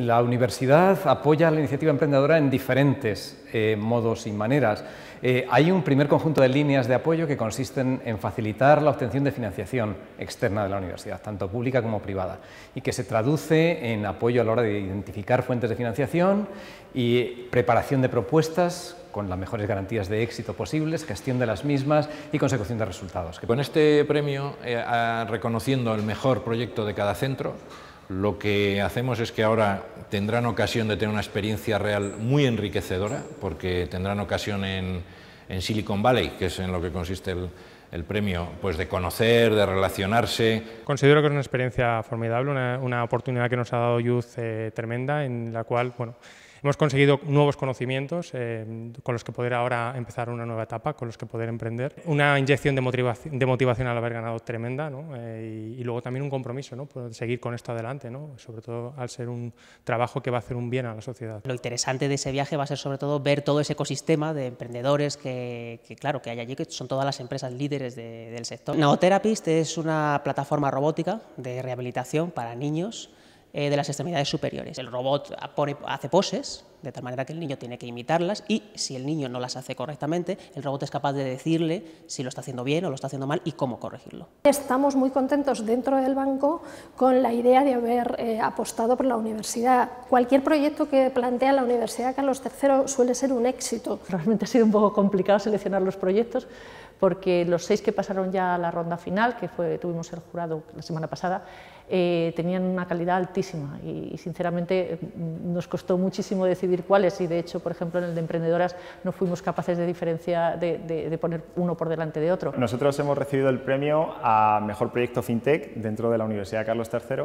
La universidad apoya la iniciativa emprendedora en diferentes eh, modos y maneras. Eh, hay un primer conjunto de líneas de apoyo que consisten en facilitar la obtención de financiación externa de la universidad, tanto pública como privada, y que se traduce en apoyo a la hora de identificar fuentes de financiación y preparación de propuestas con las mejores garantías de éxito posibles, gestión de las mismas y consecución de resultados. Con este premio, eh, reconociendo el mejor proyecto de cada centro, lo que hacemos es que ahora tendrán ocasión de tener una experiencia real muy enriquecedora, porque tendrán ocasión en, Silicon Valley, que es en lo que consiste el, premio, pues de conocer, de relacionarse. Considero que es una experiencia formidable, una, oportunidad que nos ha dado Youth eh, tremenda, en la cual, bueno, Hemos conseguido nuevos conocimientos eh, con los que poder ahora empezar una nueva etapa, con los que poder emprender. Una inyección de motivación, al haber ganado tremenda ¿no? Eh, y, luego también un compromiso, ¿no? Por seguir con esto adelante, ¿no? sobre todo al ser un trabajo que va a hacer un bien a la sociedad. Lo interesante de ese viaje va a ser sobre todo ver todo ese ecosistema de emprendedores que, claro, que hay allí, que son todas las empresas líderes del sector. Naotherapist es una plataforma robótica de rehabilitación para niños de las extremidades superiores. El robot hace poses, de tal manera que el niño tiene que imitarlas y si el niño no las hace correctamente, el robot es capaz de decirle si lo está haciendo bien o lo está haciendo mal y cómo corregirlo. Estamos muy contentos dentro del banco con la idea de haber eh, apostado por la universidad. Cualquier proyecto que plantea la Universidad Carlos III suele ser un éxito. Realmente ha sido un poco complicado seleccionar los proyectos porque los seis que pasaron ya a la ronda final, que fue, tuvimos el jurado la semana pasada, eh, tenían una calidad altísima y, sinceramente mm, nos costó muchísimo decidir cuáles y de hecho, por ejemplo, en el de emprendedoras no fuimos capaces de diferenciar, de, poner uno por delante de otro. Nosotros hemos recibido el premio a Mejor Proyecto FinTech dentro de la Universidad Carlos III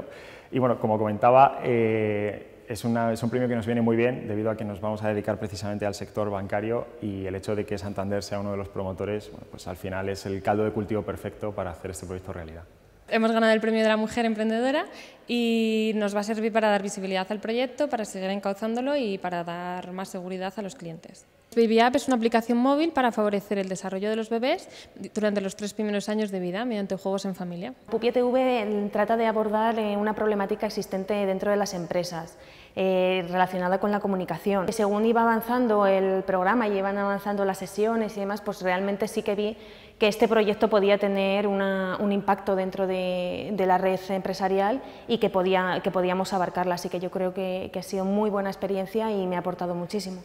y bueno, como comentaba, eh, es, un premio que nos viene muy bien debido a que nos vamos a dedicar precisamente al sector bancario y el hecho de que Santander sea uno de los promotores, pues al final es el caldo de cultivo perfecto para hacer este proyecto realidad. Hemos ganado el premio de la mujer emprendedora y nos va a servir para dar visibilidad al proyecto, para seguir encauzándolo y para dar más seguridad a los clientes. Baby App es una aplicación móvil para favorecer el desarrollo de los bebés durante los tres primeros años de vida mediante juegos en familia. Pupi TV trata de abordar eh, una problemática existente dentro de las empresas eh, relacionada con la comunicación. Según iba avanzando el programa y iban avanzando las sesiones y demás, pues realmente sí que vi que este proyecto podía tener un impacto dentro de, la red empresarial y que, podía, que podíamos abarcarla. Así que yo creo que ha sido muy buena experiencia y me ha aportado muchísimo.